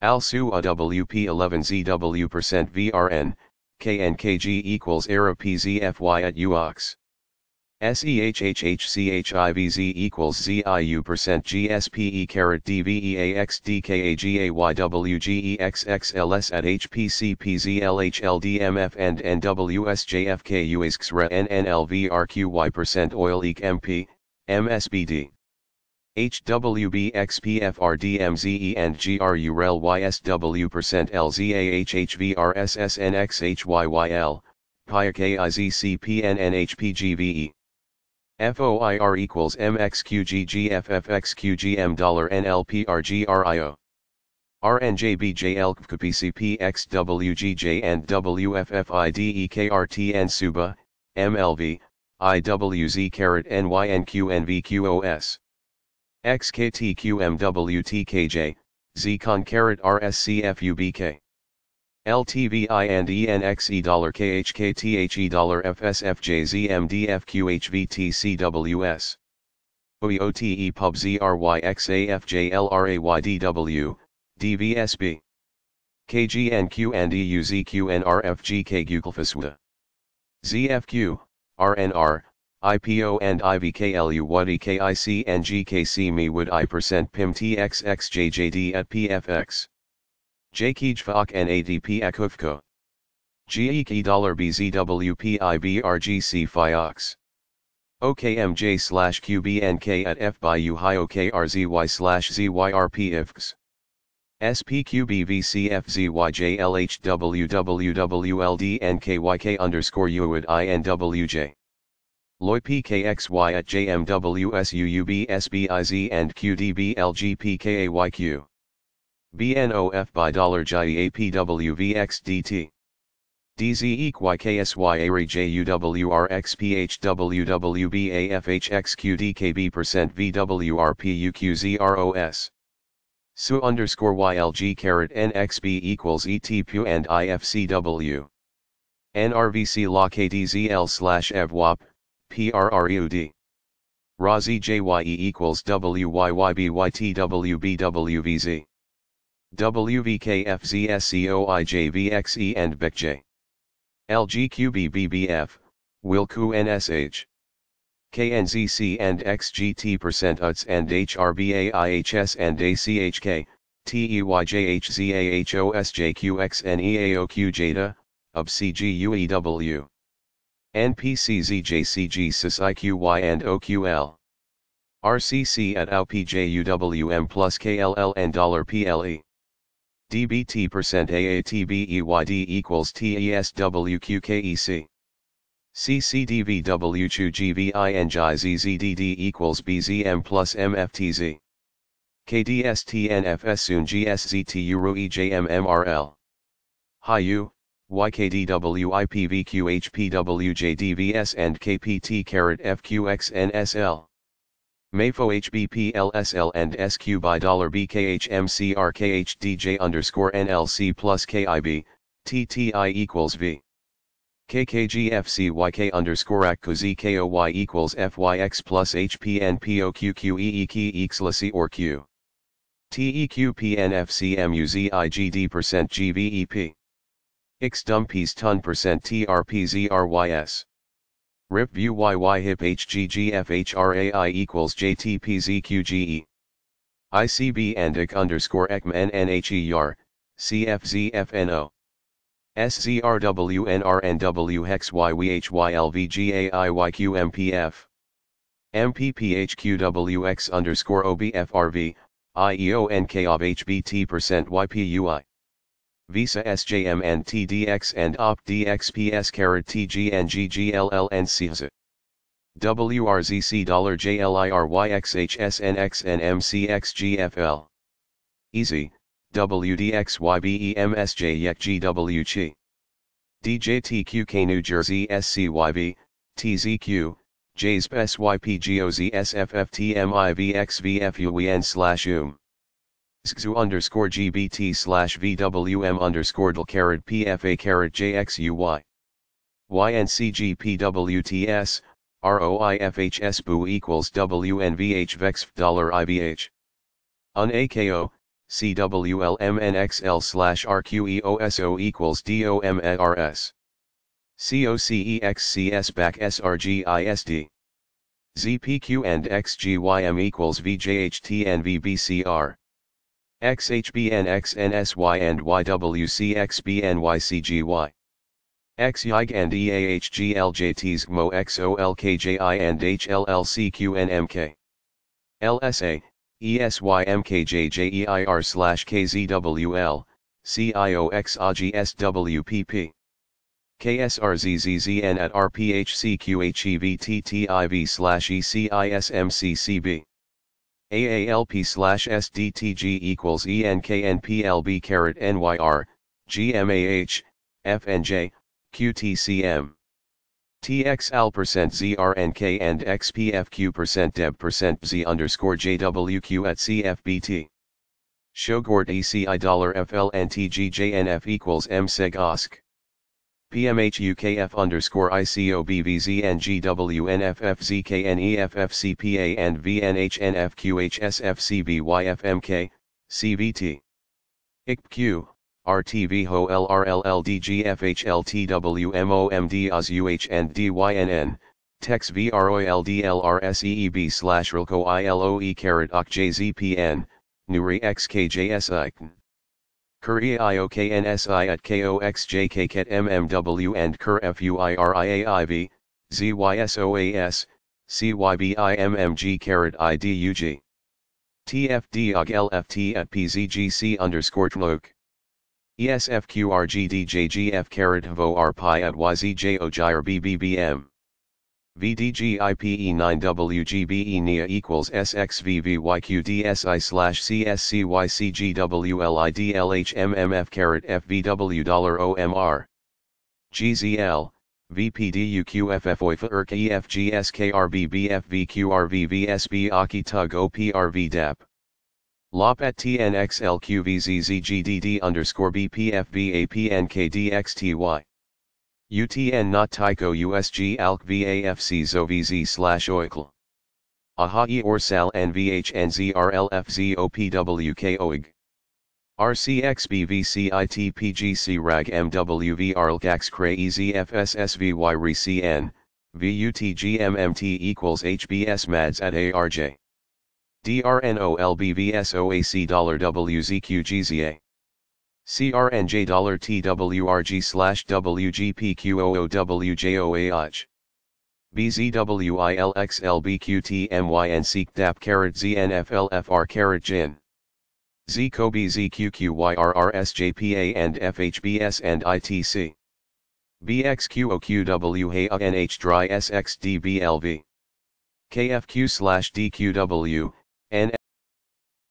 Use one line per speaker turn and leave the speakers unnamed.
ALSU a WP11ZW percent VRN, KNKG equals ERA PZFY at UOX. SEHHHCHIVZ equals ZIU percent GSPE caret DVEAX DKAGAYWGEXXLS at HPCPZLHLDMF and NWSJFKUISXRA NNLVRQY percent oil EK MP, MSBD. HWBXPFRDMZE and GRU rel YSW percent LZAHHVRSSNXHYYL, PIAKIZCPNNHPGVE. FOIR equals MXQGGFFXQGM dollar NLPRGRIO. RNJBJL KPCPXWGJ and WFFIDEKRTN SUBA, MLV, IWZ NYNQNVQOS. XKTQMWTKJ, ZCon caret RSCFUBK. LTVI and ENXE dollar KHKTHE dollar FSFJZMDFQHVTCWS. OEOTE pub ZRYXAFJLRAYDW, DVSB. KGNQ. ZFQ, RNR, IPO and IVKLU what EKIC and GKC me would I percent PIM TXXJJD at PFX. Jakijvak and ADP Akufko. GEK dollar BZWPIBRGC Fiox. OKMJ slash QBNK at F by U high OKRZY slash ZYRP IFX. SPQBVCFZYJLHWWWLDNKYK underscore UWID INWJ. Loy PKXY at JMWSUUBSBIZ and QDBLGPKAYQ. BNOF by dollar JAPWVXDT. DZ EQYKSY ARI JUWRXPHWWBAFHXQDKB percent VWRPUQZROS. SU underscore YLG caret NXB equals ETPU and IFCW. NRVC law KDZL slash EVWAP, PRRUD. RAZI JYE equals WYYBYTWBWVZ. WVKFZSCOIJVXE and BECJ. LGQBBBF, Wilku NSH. KNZC and XGT percent UTS and HRBAIHS and ACHK, TEYJHZAHOSJQXNEAOQ JADA, UBCGUEW. NPCZJCG SysIQY and OQL. RCC at AUPJUWM plus KLL and $PLE. DBT percent AATBEYD equals TESWQKEC. CCDVW chu GVINGIZZDD equals BZM plus MFTZ. KDSTNFS soon GSZTU RUEJMMRL. HIU, YKDWIPVQHPWJDVS and KPT caret FQXNSL. MAFO HBPLSL and SQ by dollar BKHMCRKHDJ underscore NLC plus KIB, TTI equals V. KKGFCYK underscore AKKOZKOY equals FYX plus HPNPOQQEEKEXLAC or Q. TEQPNFCMUZIGD percent GVEP. X dumpies ton percent TRPZRYS. RIP view YY hip HGGFHRAI equals JTPZQGE. ICB and IC underscore ECM NNHER, CFZFNO. SZRWNRNW hex YWHYLVGAIYQMPF. MPPHQWX underscore OBFRV, IEONK of HBT percent YPUI. Visa SJM and TDX and OptDXPS caret TGNGGLL and CZ. WRZC dollar JLIRYXHSNXNMCXGFL. Easy, WDXYBEMSJ YEK GWC. DJTQK New Jersey SCYB, TZQ, JSP SYPGOZ SFFTMIVXVFUEN slash UM. XU underscore GBT slash VWM underscore DL caret PFA caret JXUY. YNCGPWTS, ROIFHS boo equals WNVH vex dollar IVH. Un AKO, CWLMNXL slash RQEOSO equals DOMERS. COCEXCS back SRGISD. ZPQ and XGYM equals VJHT and VBCR. XHBN XNSY and YWCXBNYCGY. XYG and EAHGLJTs MO XOLKJI and HLLCQNMK. LSA, ESYMKJJEIR slash KZWL. KSRZZZN at RPHCQHEVTTIV slash ECISMCCB. AALP slash SDTG equals ENKNPLB caret NYR, GMAH, FNJ, QTCM. TXL percent ZRNK and XPFQ percent DEB percent Z underscore JWQ at CFBT. Shogort ECI dollar FLNTGJNF equals MSEG OSC. PMHUKF underscore ICOBVZNGWNFFZKNEFFCPA and VNHNFQHSFCBYFMK, CVT. ICQ, RTV and DYNN, TEX VROILDLRSEEB slash RILCO ILOE OCJZPN, NURI XKJSI. IOKNSI at KOXJK ket MMW and KUR FUIRIAIV, ZYSOAS, CYBIMMG caret IDUG. TFD LFT at PZGC underscore TLOK. ESFQRGDJGF caret VO pi at YZJ OJIR BBBM. VDGIPE9WGBE NIA equals SXVVYQDSI slash CSCYCGWLIDLHMMF caret FVW dollar OMR. GZL, VPDUQFFOIFA ERK EFGSKRBBFVQRVVSB AKI TUG OPRV. LOP at TNXLQVZZGDD underscore BPFVAPNKDXTY. UTN not Tyco USG ALK VAFC ZOVZ slash oikl. AHA or SAL NVHNZRLFZOPWK OIG. RCXBVCITPGC RAG MWV ARLGAX CRA EZFSSVY RECN, VUTGMMT equals HBS MADS at ARJ. DRNOLBVSOAC WZQGZA. CRNJ TWRG slash WGPQOOWJOAH. BZWILXLBQTMY and seek DAP caret ZNFLFR caret JIN. ZCOB ZQQYRRSJPA and FHBS and ITC. BXQOQWHA NH dry SXDBLV. KFQ slash DQW, N